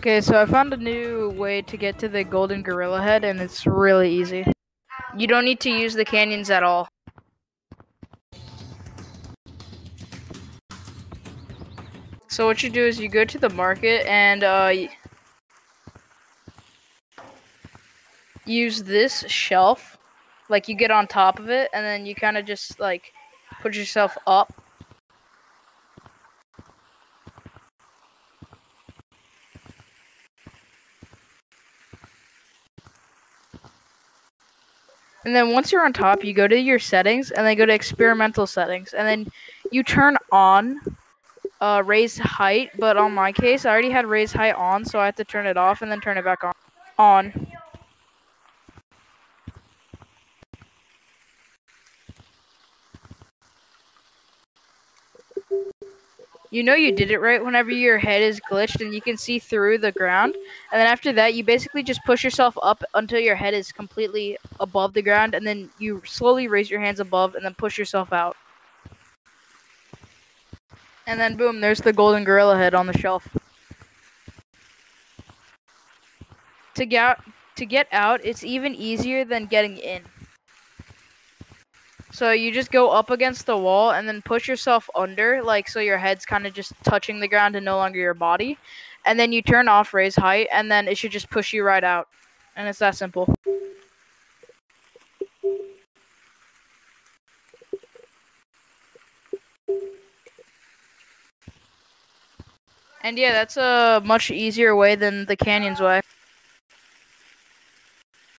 Okay, so I found a new way to get to the Golden Gorilla Head, and it's really easy. You don't need to use the canyons at all. So what you do is you go to the market and uh, use this shelf, like you get on top of it, and then you kind of just like put yourself up And then once you're on top, you go to your settings and then go to experimental settings. And then you turn on uh, raise height. But on my case, I already had raise height on, so I have to turn it off and then turn it back on. On. You know you did it right whenever your head is glitched and you can see through the ground. And then after that, you basically just push yourself up until your head is completely above the ground. And then you slowly raise your hands above and then push yourself out. And then boom, there's the golden gorilla head on the shelf. To get, to get out, it's even easier than getting in. So you just go up against the wall and then push yourself under, like so your head's kind of just touching the ground and no longer your body. And then you turn off raise height, and then it should just push you right out. And it's that simple. And yeah, that's a much easier way than the canyons way.